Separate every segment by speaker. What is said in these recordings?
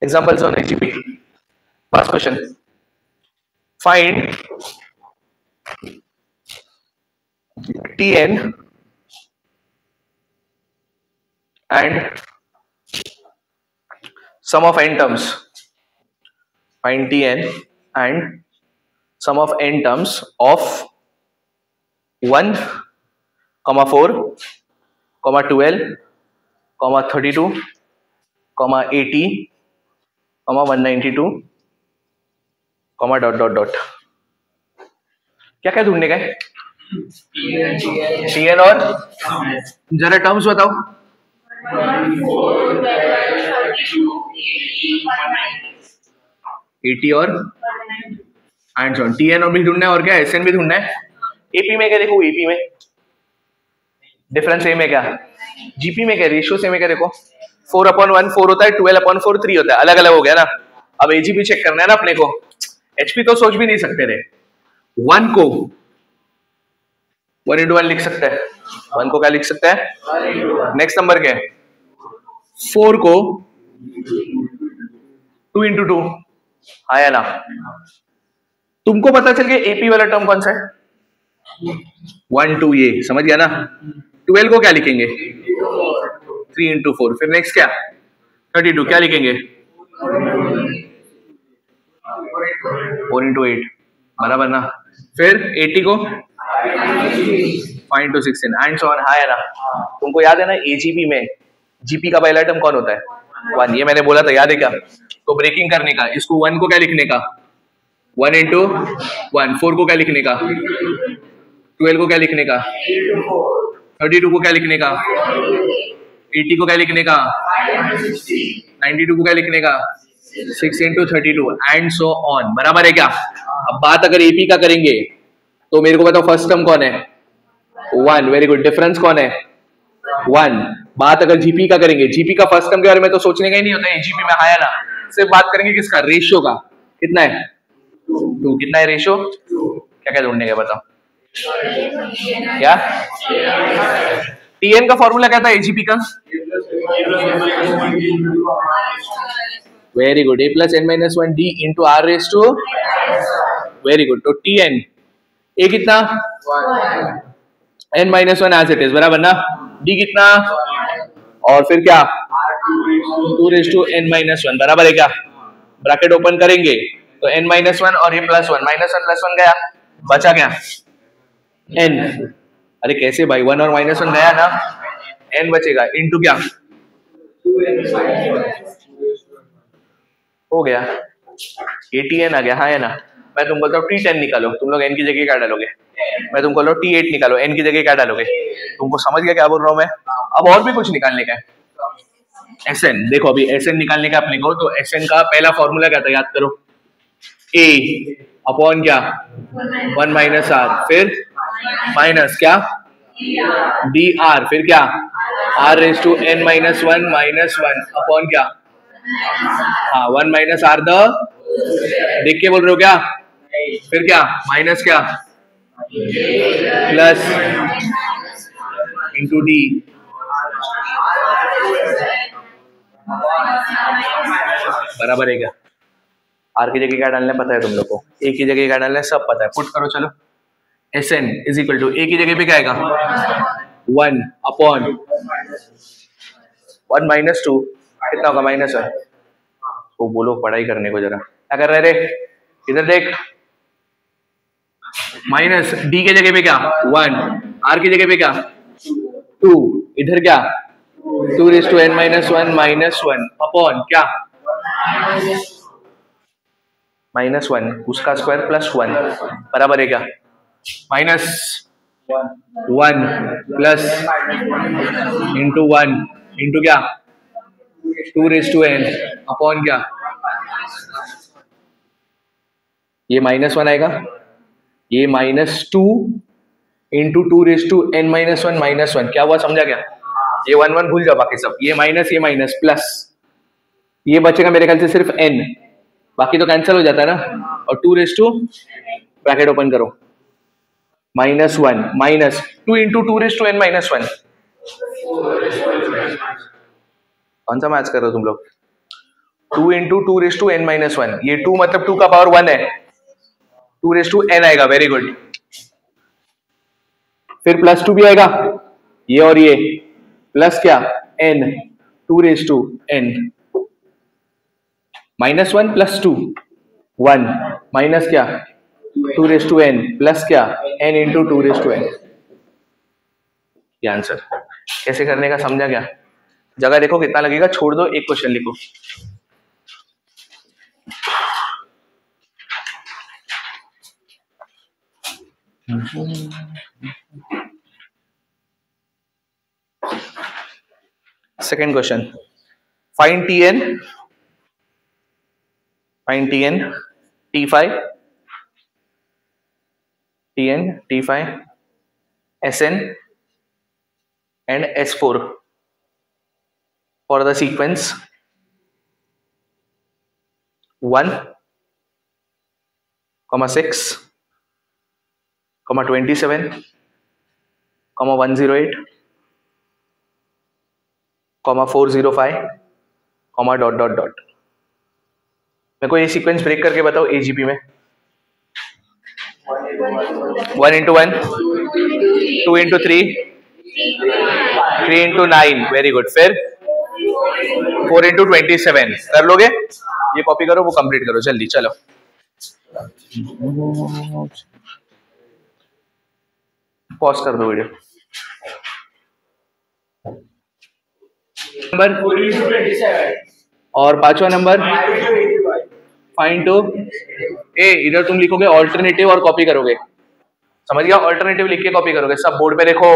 Speaker 1: examples on AGP. First question. Find Tn and sum of n terms. Find Tn and sum of n terms of 1, comma 4, comma 12, comma 32, comma 80, comma 192, comma dot dot dot. क्या क्या ढूँढने का T N और? जरा terms बताओ। Eighty और? And sworn T N और भी ढूंढना है और क्या? एस एन भी ढूंढना है। एपी में क्या देखो? एपी में। डिफरेंस सेम है क्या? जीपी में क्या? रेशियो सेम है क्या देखो? फोर अपॉन वन फोर होता है ट्वेल्व अपॉन फोर थ्री होता है। अलग अलग हो गया ना। अब एजीपी चेक करना है ना अपने को। एचपी तो सोच भी नहीं सकते थे वन को। वन इंटू वन लिख सकते हैं। वन को क्या लिख सकते हैं? नेक्स्ट नंबर है? फोर को। टू इंटू टू आया ना? तुमको पता चल गया एपी वाला टर्म कौन सा है? वन टू ये। समझ गया ना? ट्वेल्व को क्या लिखेंगे? थ्री इंटू फोर फिर नेक्स्ट क्या? थर्टी टू क्या लिखेंगे? फोर इंटू एट बराबर ना? फिर एटी को? Five two sixteen and so on high है। ना तुमको याद है ना एजीपी में जीपी का पहला टर्म कौन होता है? वन ये मैंने बोला था, याद है क्या? तो ब्रेकिंग करने का। इसको वन को क्या लिखने का? वन इंटू वन फोर को क्या लिखने का? ट्वेल्व को क्या लिखने का? थर्टी टू को क्या लिखने का? एटी को क्या लिखने का? नाइनटी टू को क्या लिखने का? Six into thirty two and so on बराबर है क्या? अब बात अगर एपी का करेंगे तो मेरे को बताओ फ़र्स्ट टर्म कौन है? वन वेरी गुड डिफरेंस कौन है? वन बात अगर जीपी का करेंगे जीपी का फ़र्स्ट टर्म के बारे में तो सोचने का ही नहीं होता है जीपी में आया ना सिर्फ़ बात करेंगे किसका? रेशियो का। कितना है? टू कितना है रेशियो क्या क्या ढूँढने का बताओ। क्या? टीएन का फॉर्मूला क्या था? एजीपी का? Very good a plus n minus one d into r raise to very good तो टी एन ए कितना? N minus one as it is बराबर ना? डी कितना? और फिर क्या? Two raise to n minus one बराबर है क्या? ब्रैकेट ओपन करेंगे। तो एन माइनस वन और ये plus one minus one plus one गया। बचा क्या? एन अरे कैसे भाई? वन और माइनस वन गया ना? एन बचेगा। इनटू क्या? हो गया। ए टी एन आ गया। हाँ है ना? मैं तुम बोलता हूँ टी टेन निकालो। तुम लोग एन की जगह क्या डालोगे? मैं तुमको बोल टी एट निकालो। एन की जगह क्या डालोगे? तुमको समझ गया क्या बोल रहा हूँ मैं? अब और भी कुछ निकालने का है। एस एन देखो, अभी एस एन निकालने का अपने को तो एस एन का पहला फॉर्मूला क्या था? याद करो। ए अपॉन क्या? वन माइनस आर फिर? माइनस क्या? डी आर फिर क्या? R raise to n minus one minus one upon क्या? हाँ वन माइनस आर द देख के बोल रहे हो क्या? फिर क्या? माइनस क्या? प्लस इंटू डी बराबर है क्या? आर की जगह क्या डालना पता है तुम लोग को? ए की जगह क्या डालना है सब पता है। पुट करो, चलो। S n is equal to a की जगह पे क्या आएगा? One upon one minus two कितना होगा माइनस वन तो बोलो, पढ़ाई करने को जरा। क्या कर रहे इधर देख। माइनस डी के जगह पे क्या? वन आर की जगह पे क्या? टू इधर क्या? Two raise to n minus one minus one upon क्या? माइनस वन उसका स्क्वायर प्लस वन बराबर है क्या? Minus one plus into one into क्या? Two raise to n upon क्या? ये माइनस वन आएगा। ये minus two into two raise to n minus one minus one क्या हुआ? समझा क्या? ये वन वन भूल जाओ बाकी सब। ये माइनस ये माइनस प्लस ये बचेगा मेरे ख्याल से सिर्फ़ एन बाकी तो कैंसिल हो जाता है ना? और two raise to bracket open करो। Minus one minus two into two raise to n minus one कौन सा मैच कर रहे हो तुम लोग? Two into two raise to n minus one ये टू मतलब टू का पावर वन है। टू रेस टू एन आएगा. वेरी गुड फिर प्लस टू भी आएगा। ये और ये। प्लस क्या? N two raise to n minus one plus two one minus क्या? Two raise to n plus क्या? N into two raise to n. Answer कैसे करने का समझा क्या? जगह देखो कितना लगेगा, छोड़ दो, एक क्वेश्चन लिखो। Second question find T n find T n T five five S n and S4 for the sequence 1 comma 6 comma 27 comma 108 comma 405 comma dot dot dot मेरे को ये सीक्वेंस ब्रेक करके बताओ एजीपी में one into one two into three three into nine very good फिर four into twenty seven कर लोगे ये कॉपी करो वो कंप्लीट करो जल्दी चलो पॉज कर दो वीडियो नंबर और पांचवा नंबर फाइन टू ए इधर तुम लिखोगे ऑल्टरनेटिव और कॉपी करोगे समझ गया? ऑल्टरनेटिव लिख के कॉपी करोगे। सब बोर्ड पे देखो।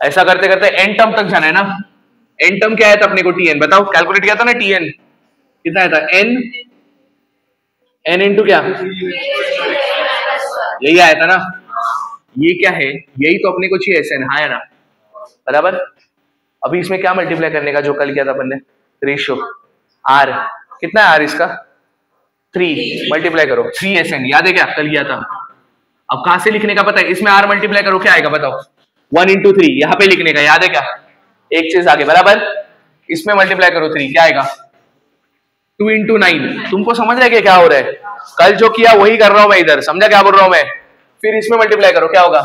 Speaker 1: ऐसा करते करते एन टर्म तक जाना है ना? एन टर्म क्या है था अपने को टी एन बताओ। कैलकुलेट किया था ना टी एन कितना आया था? एन एन इंटू क्या? यही आया था ना? ये क्या है? यही तो अपने को चाहिए एस एन हाँ ना? बराबर? अभी इसमें क्या मल्टीप्लाई करने का जो कल किया था अपन ने? रेशियो आर कितना है आर इसका? थ्री मल्टीप्लाई करो। थ्री एस एन याद है क्या? कल किया था। अब कहाँ से लिखने का पता है? इसमें आर मल्टीप्लाई करो, क्या आएगा बताओ? वन इंटू थ्री यहाँ पे लिखने का, याद है क्या? एक चीज़ आगे, बराबर? इसमें मल्टीप्लाई करो थ्री क्या आएगा? टू इंटू नाइन तुमको समझ रहे क्या हो रहा है? कल जो किया, वही कर रहा हूँ मैं इधर। समझा क्या बोल रहा हूँ मैं? फिर इसमें मल्टीप्लाई करो, क्या होगा?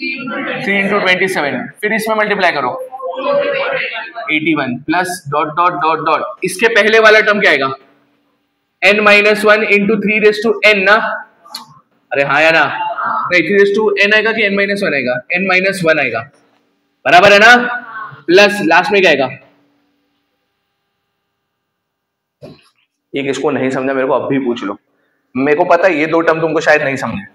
Speaker 1: थ्री इंटू ट्वेंटी सेवन फिर इसमें मल्टीप्लाई करो। Eighty one plus dot dot dot dot इसके पहले वाला टर्म क्या आएगा? N minus one into three raise to n ना? अरे हाँ या ना? नहीं थ्री टू एन आएगा कि एन माइनस वन आएगा? एन माइनस वन आएगा। बराबर है ना? प्लस लास्ट में क्या आएगा? ये किसको नहीं समझा, मेरे को अब भी पूछ लो। मेरे को पता है ये दो टर्म तुमको शायद नहीं समझे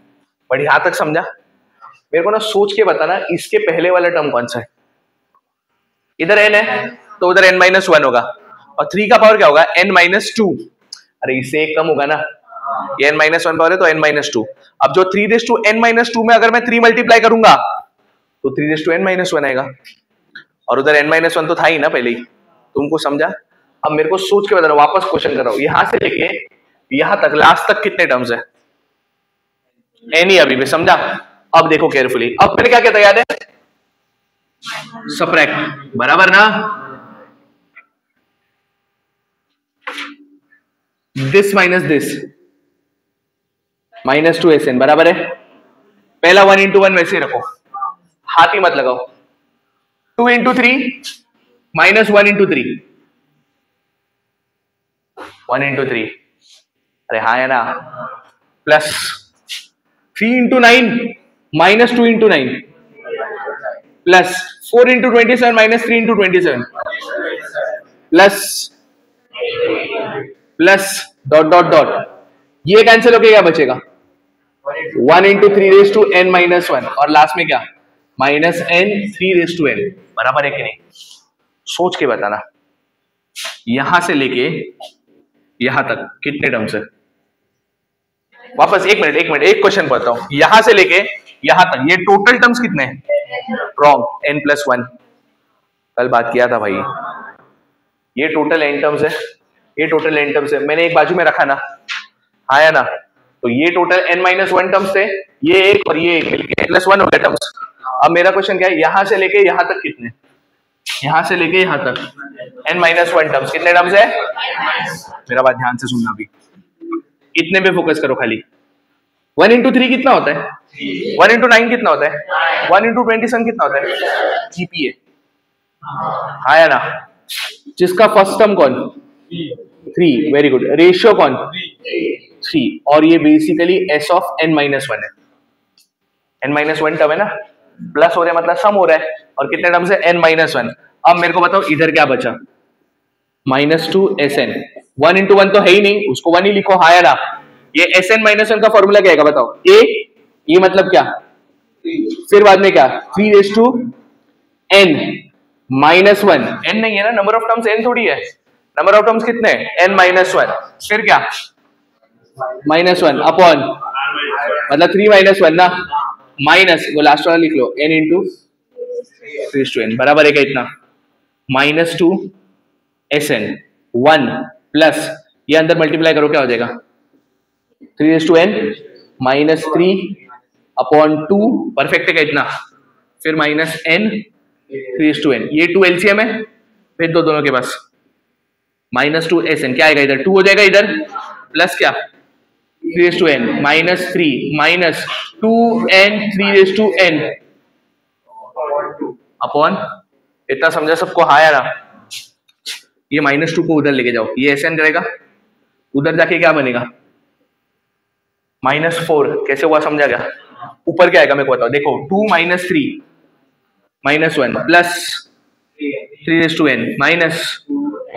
Speaker 1: बट यहाँ तक समझा। मेरे को ना सोच के बताना, इसके पहले वाला टर्म कौन सा है? इधर एन है तो उधर एन माइनस वन होगा। और थ्री का पावर क्या होगा? एन माइनस टू अरे इससे एक कम होगा ना। एन माइनस वन पावर है तो एन माइनस टू अब जो three raise to n minus two में अगर मैं थ्री मल्टीप्लाई करूँगा तो three raise to n minus one आएगा। और उधर एन माइनस वन तो था ही ना पहले ही। तुमको समझा? अब मेरे को सोच के बताना वापस क्वेश्चन कर रहा हूँ। यहाँ से लेके, यहाँ तक लास्ट तक कितने टर्म्स है? एनी अभी भी, समझा? अब देखो केयरफुली अब मैंने क्या कहता याद है? सप्रैक्ट बराबर ना? This minus this minus two S n बराबर है? पहला वन इंटू वन वैसे रखो। हाथ ही मत लगाओ। Two into three minus one into three one into three अरे हाँ है ना। Plus three into nine minus two into nine plus four into twenty seven minus three into twenty seven plus plus dot dot dot ये cancel होके क्या बचेगा? One into three raise to n minus one और last में क्या? Minus n three raise to n बराबर है कि नहीं? सोच के बताना। यहाँ से लेके यहाँ तक, कितने टर्म्स है? वापस एक मिनट एक मिनट एक क्वेश्चन बताओ यहाँ से लेके यहाँ तक, ये टोटल टर्म्स कितने हैं? रॉन्ग एन प्लस वन कल बात किया था भाई। ये टोटल एन टर्म्स है। ये टोटल एन टर्म्स है। मैंने एक बाजू में रखा ना। आया ना? तो ये total n minus one terms थे, ये एक और ये एक प्लस वन हो गया टर्म्स अब मेरा क्वेश्चन क्या है? यहाँ से लेके यहाँ तक कितने? यहाँ से लेके यहाँ तक। एन माइनस वन टर्म्स कितने टर्म्स है? मेरा बात ध्यान से सुनना अभी। इतने पे फोकस करो खाली? वन इंटू थ्री कितना होता है? वन इंटू नाइन कितना होता है? वन इंटू ट्वेंटी सेवन कितना होता है? जीपीए आया ना? जिसका फ़र्स्ट टर्म कौन? थ्री वेरी गुड रेशियो कौन? थ्री और ये basically S of n minus one है. एन माइनस वन टर्म है ना? प्लस हो रहा है मतलब सम हो रहा है. और कितने टर्म से एन माइनस वन अब मेरे को बताओ इधर क्या बचा? Minus two S n one into one तो है ही नहीं. उसको वन ही लिखो. हायर आप ये एस एन माइनस वन का फॉर्मूला क्या है? बताओ? ए ये मतलब क्या? फिर बाद में क्या? Three raise to n minus one n नहीं है ना? नंबर ऑफ़ टर्म्स एन थोड़ी है. नंबर ऑफ़ टर्म्स कितने? एन माइनस वन फिर क्या? माइनस वन अपॉन मतलब थ्री माइनस वन ना? माइनस वो लास्ट वाला लिख लो. N into three two n बराबर है क्या इतना? Minus two S n one plus ये अंदर मल्टीप्लाई करो, क्या हो जाएगा? Three S two n minus three upon two perfect है क्या इतना? फिर minus N three S two N ये टू एलसीएम है, फिर दो दोनों के पास. माइनस टू एस एन क्या आएगा इधर? टू हो जाएगा इधर. प्लस क्या? Raise to N minus three minus two N three raise to N upon, इतना समझा सबको? हाँ यार ये माइनस टू को उधर लेके जाओ। ये एस एन करेगा। उधर जाके क्या बनेगा? माइनस फोर कैसे हुआ समझा गया ऊपर क्या आएगा मेरे को बताओ। देखो two minus three minus one plus three raise to N minus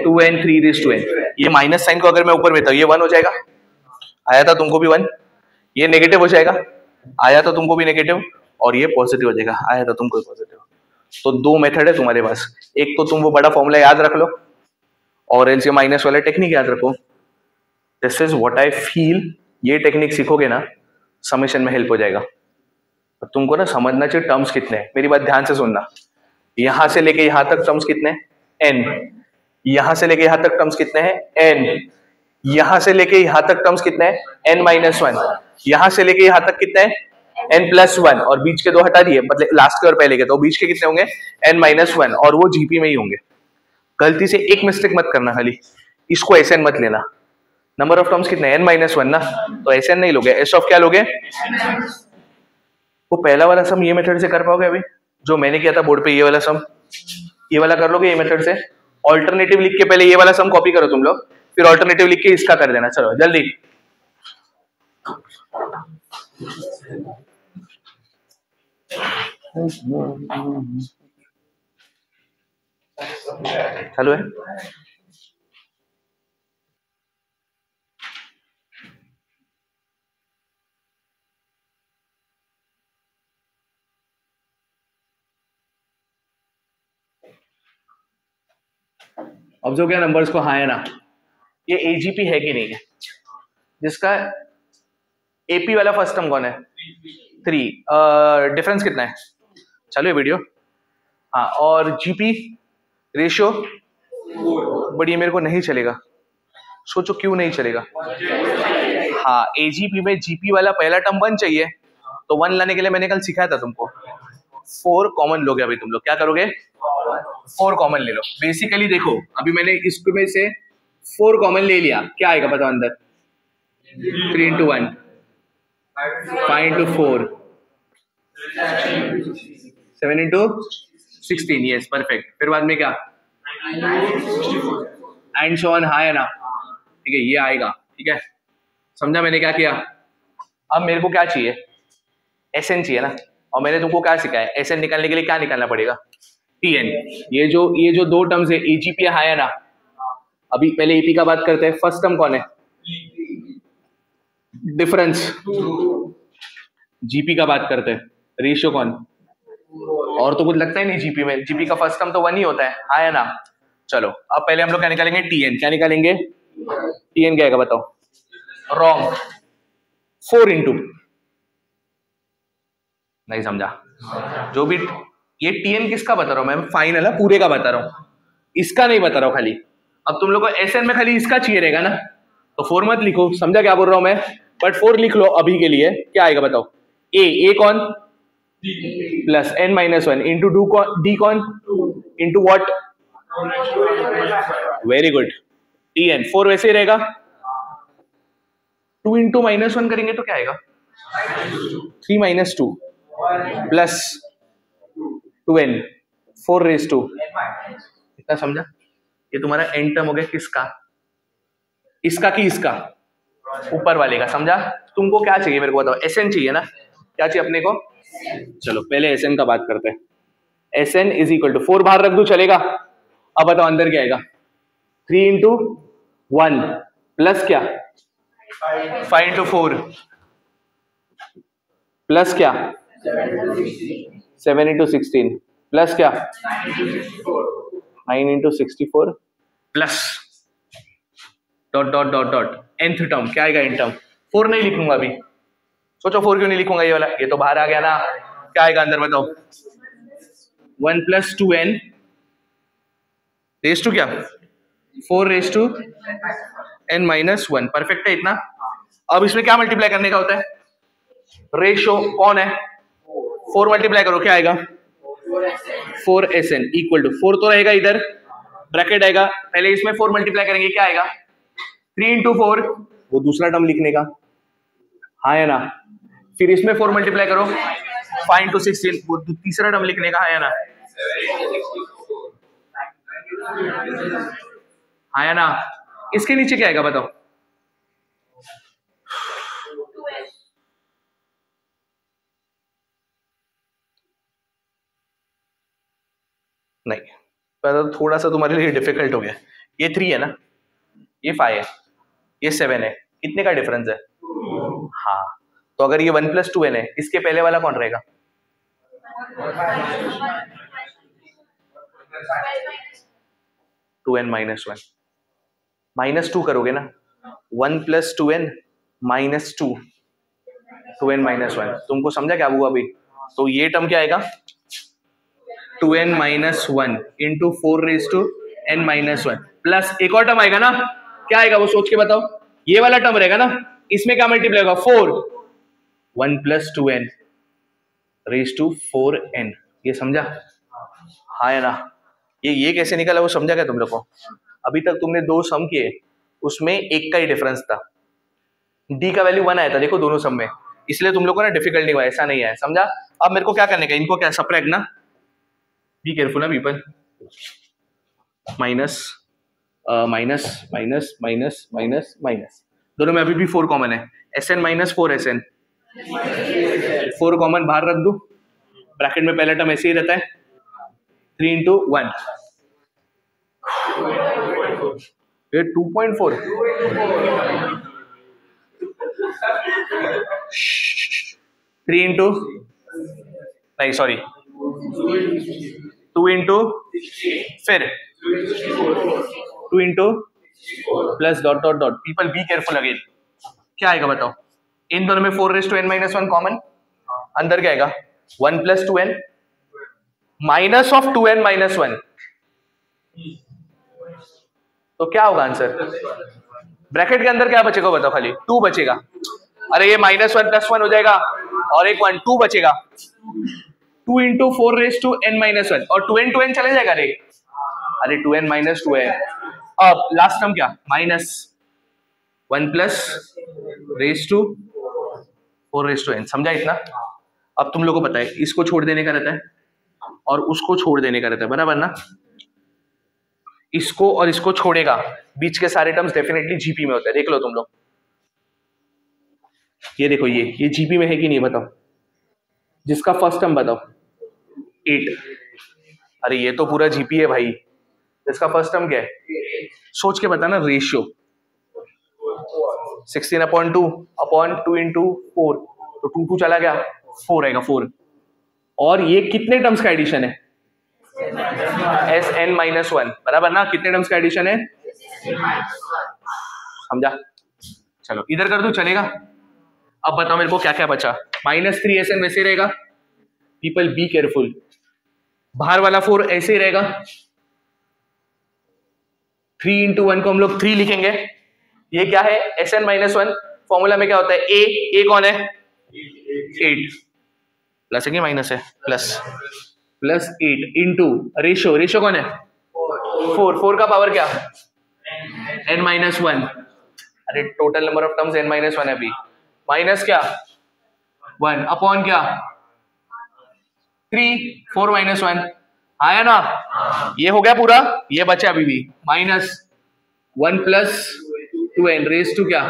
Speaker 1: two N three raise to N ये माइनस साइन को अगर मैं ऊपर बेता ये वन हो जाएगा। आया था तुमको भी वन ये नेगेटिव हो जाएगा। आया था तुमको भी नेगेटिव और ये पॉजिटिव हो जाएगा। आया था तुमको पॉजिटिव तो दो मेथड है तुम्हारे पास। एक तो तुम वो बड़ा फॉर्मूला याद रख लो और एल माइनस वाला टेक्निक याद रखो। This is what I feel ये टेक्निक सीखोगे ना समेशन में हेल्प हो जाएगा। तुमको ना समझना चाहिए टर्म्स कितने हैं। मेरी बात ध्यान से सुनना। यहाँ से लेके यहाँ तक टर्म्स कितने एन यहाँ से लेके यहाँ तक टर्म्स कितने हैं? एन यहाँ से लेके यहाँ तक टर्म्स कितने हैं? एन माइनस वन यहाँ से लेके यहाँ तक कितने हैं? एन प्लस वन और बीच के दो हटा दिए मतलब लास्ट के और पहले के तो बीच के कितने होंगे? एन माइनस वन और वो जीपी में ही होंगे. गलती से एक मिस्टेक मत करना, खाली। इसको एसएन मत लेना. नंबर ऑफ़ टर्म्स कितने एन माइनस वन ना? तो एसएन नहीं लोगे. एस ऑफ़ क्या लोगे? वो पहला वाला सम ये मेथड से कर पाओगे अभी? जो मैंने किया था बोर्ड पे ये वाला सम ये वाला कर लोगे ये मेथड से? ऑल्टरनेटिव लिख के पहले ये वाला सम कॉपी करो तुम लोग. फिर ऑल्टरनेटिव लिख के इसका कर देना, चलो, जल्दी। चालू है? अब जो क्या नंबर्स को हाँ है ना? ये एजीपी है कि नहीं? है जिसका एपी वाला फ़र्स्ट टर्म कौन है? थ्री डिफरेंस कितना है? चलो ये वीडियो हाँ और जीपी रेशियो बड़ी मेरे को नहीं चलेगा। सोचो क्यों नहीं चलेगा? हाँ एजीपी में जीपी वाला पहला टर्म वन चाहिए। तो वन लाने के लिए मैंने कल सिखाया था तुमको। फोर कॉमन लोगे अभी तुम लोग। क्या करोगे? फोर कॉमन ले लो। बेसिकली देखो, अभी मैंने इसमें से फोर कॉमन ले लिया। क्या आएगा बताओ अंदर? Three into one five into four seven into sixteen yes perfect फिर बाद में क्या? एंड सो ऑन हाई है ना? ठीक है, ये आएगा। ठीक है? समझा मैंने क्या किया? अब मेरे को क्या चाहिए? एस एन चाहिए ना? और मैंने तुमको क्या सिखाया एस एन निकालने के लिए क्या निकालना पड़ेगा? टी एन ये जो ये जो दो टर्म्स है एजीपी हाई है ना? अभी पहले एपी का बात करते हैं फ़र्स्ट टर्म कौन है? डिफरेंस जीपी का बात करते हैं रेशियो कौन? और तो कुछ लगता ही नहीं जीपी में जीपी का फ़र्स्ट टर्म तो वन ही होता है हाँ ना? चलो, अब पहले हम लोग क्या निकालेंगे? टीएन क्या निकालेंगे? टीएन क्या बताओ? रॉन्ग फोर इंटू नहीं समझा। जो भी, ये टीएन किसका बता रहा हूँ मैं? फाइनल है, पूरे का बता रहा हूँ। इसका नहीं बता रहा हूँ खाली। अब तुम लोग को एस में खाली इसका चाहिए रहेगा ना? तो फोर मत लिखो, समझा क्या बोल रहा हूँ मैं? बट फोर लिख लो अभी के लिए। क्या आएगा बताओ? ए ए कौन? Plus N minus one into two कौन डी कौन? Into what very good T N four वैसे ही रहेगा। टू इंटू माइनस वन करेंगे तो क्या आएगा? Three minus two plus two N four raise to इतना समझा? ये तुम्हारा एन टर्म हो गया किसका? इसका कि इसका? ऊपर वाले का, समझा? तुमको क्या चाहिए मेरे को बताओ? एस एन चाहिए ना? क्या चाहिए अपने को? चलो, पहले एस एन का बात करते हैं। S N is equal to four बाहर रख दू, चलेगा? अब बताओ, अंदर क्या आएगा? थ्री इंटू वन प्लस क्या? फाइव इंटू फोर प्लस क्या? सेवन इंटू सिक्सटीन प्लस क्या? Nine into sixty four plus dot dot dot dot nth term क्या आएगा इन टर्म फोर नहीं लिखूँगा अभी। सोचो फोर क्यों नहीं लिखूँगा ये वाला? ये तो बाहर आ गया ना। क्या आएगा अंदर बताओ। One plus two N raise to क्या? Four raise to N minus one perfect है इतना? अब इसमें क्या मल्टीप्लाई करने का होता है? रेशो कौन है? फोर मल्टीप्लाई करो, क्या आएगा? Four S N equal to four तो रहेगा इधर। ब्रैकेट आएगा। पहले इसमें फोर मल्टीप्लाई करेंगे, क्या आएगा? थ्री इंटू फोर वो दूसरा टर्म लिखने का। हाँ है ना? फिर इसमें फोर मल्टीप्लाई करो। फाइव इंटू सिक्सटीन वो तीसरा टर्म लिखने का हाँ है ना? हाँ ना? इसके नीचे क्या आएगा, बताओ नहीं पर थोड़ा सा तुम्हारे लिए डिफ़िकल्ट हो गया। ये थ्री है ना? ये फाइव है। ये सेवन है। कितने का डिफरेंस है? हाँ। तो अगर ये वन प्लस टू एन है, इसके पहले वाला कौन रहेगा? Two N minus one minus two करोगे ना? One plus two N minus two two N minus one तुमको समझा क्या हुआ अभी? तो ये टर्म क्या आएगा? Two N minus one into four raise to N minus one. Plus एक और टर्म आएगा ना? क्या आएगा वो सोच के बताओ। ये वाला टर्म रहेगा ना? इसमें क्या मल्टीप्लाई होगा? Four. One plus two N raise to four N. ये समझा? हाँ ना? ये ये कैसे निकला वो समझा क्या तुम लोग को? अभी तक तुमने दो सम किए, उसमें एक का ही डिफरेंस था। डी का वैल्यू वन आया था, देखो दोनों सम में। इसलिए तुम लोग ना डिफ़िकल्ट नहीं हुआ, ऐसा नहीं है, समझा? अब मेरे को क्या करने का इनको क्या सप्रेग ना? बी केयरफुल ना people minus minus minus minus minus minus दोनों में अभी भी फोर कॉमन है. S N minus four S N four common बाहर रख दू. ब्रैकेट में पहला टर्म ऐसे ही रहता है. थ्री इंटू वन ये two point four three into नहीं सॉरी टू इंटू फिर two into plus dot dot dot. People be careful again क्या आएगा बताओ? इन दोनों में four raise to N minus one common अंदर क्या आएगा? One plus two N minus of two N minus one तो क्या होगा आंसर ब्रैकेट के अंदर क्या बचेगा बताओ खाली। टू बचेगा। अरे ये माइनस वन प्लस वन हो जाएगा। और एक वन टू बचेगा। Two into four raise to N minus one और टू एन टू एन चले जाएगा रे। अरे two N minus two N अब लास्ट टर्म क्या? Minus one plus raise to four raise to N समझा इतना? अब तुम लोग को है, इसको छोड़ देने का रहता है और उसको छोड़ देने का रहता है, बराबर ना? इसको और इसको छोड़ेगा। बीच के सारे टर्म्स डेफिनेटली जीपी में होते हैं। देख लो तुम लोग। ये देखो ये ये जीपी में है कि नहीं बताओ? जिसका फ़र्स्ट टर्म बताओ। एट अरे, ये तो पूरा जीपी है भाई। इसका फ़र्स्ट टर्म क्या है? सोच के बताना ratio sixteen upon two upon two into four तो टू टू चला गया। फोर आएगा फोर और ये कितने टर्म्स का एडिशन है? एस एन माइनस वन बराबर ना? कितने टर्म्स का एडिशन है? समझा? चलो, इधर कर दो, चलेगा? अब बताओ मेरे को क्या क्या बचा। माइनस थ्री एस एन वैसे रहेगा। पीपल बी केयरफुल बाहर वाला फोर ऐसे ही रहेगा। थ्री इंटू वन को हम लोग थ्री लिखेंगे। ये क्या है? S N minus one formula में क्या होता है? ए ए कौन है? एट प्लस है कि माइनस है? Plus plus eight into ratio ratio कौन है? फोर फोर का पावर क्या? एन माइनस वन अरे total number of terms N minus one है अभी। माइनस क्या? वन अपॉन क्या? थ्री, फोर माइनस वन आया ना? ये हो गया पूरा? ये बचा अभी भी। Minus one plus two N raise to क्या?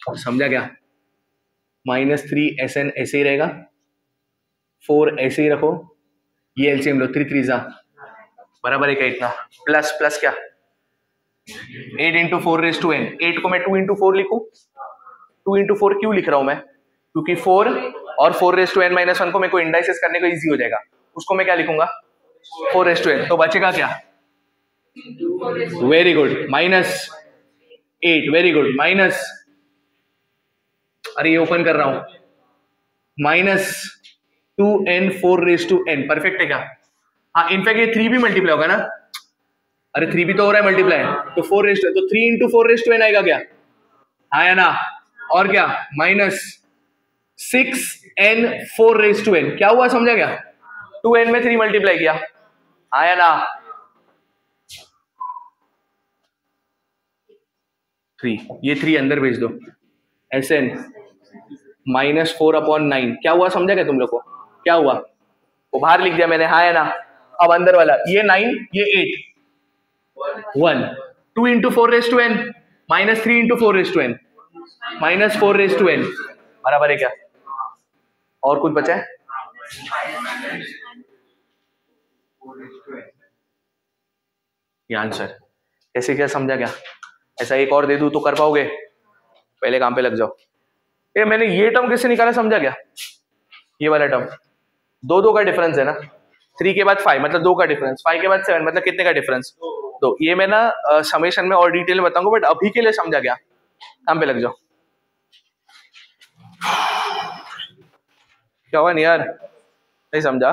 Speaker 1: समझा क्या? माइनस थ्री एस एन ऐसे ही रहेगा। फोर ऐसे ही रखो। ये एलसीएम लो। थ्री थ्री जा। बराबर है क्या इतना। प्लस प्लस क्या? Eight into four raise to N eight को मैं टू इंटू फोर लिखू? टू इंटू फोर क्यों लिख रहा हूँ मैं? क्योंकि फोर और four raise to N minus one को मेरे को इंडाइसिस करने को इजी हो जाएगा। उसको मैं क्या लिखूँगा? फोर रेस टू एन तो बचेगा क्या? Very good minus eight very good minus अरे, ये ओपन कर रहा हूँ। Minus two N four raise to N perfect है क्या? हाँ इनफैक्ट ये थ्री भी मल्टीप्लाई होगा ना? अरे थ्री भी तो हो रहा है मल्टीप्लाई तो फोर रेस तो three into four raise to N आएगा क्या? हाँ या ना? और क्या? Minus six N four raise to N क्या हुआ समझा गया टू एन में थ्री मल्टीप्लाई किया। हाँ या ना? थ्री ये थ्री अंदर भेज दो। S N minus four upon nine क्या हुआ समझा गया तुम लोग को? क्या हुआ? वो बाहर लिख दिया मैंने। है ना? अब अंदर वाला। ये नाइन ये eight one two into four raise to N minus three into four raise to N minus four raise to N बराबर है क्या? और कुछ बचा है? ये आंसर ऐसे क्या समझा क्या? ऐसा एक और दे दू तो कर पाओगे? पहले काम पे लग जाओ। ये मैंने ये टर्म कैसे निकाला समझा क्या? ये वाला टर्म दो दो का डिफरेंस है ना? थ्री के बाद फाइव मतलब दो का डिफरेंस फाइव के बाद सेवन मतलब कितने का डिफरेंस तो ये मैं ना समेशन में और डिटेल में बताऊँगा बट अभी के लिए समझा गया काम पे लग जाओ। क्या हुआ यार नहीं समझा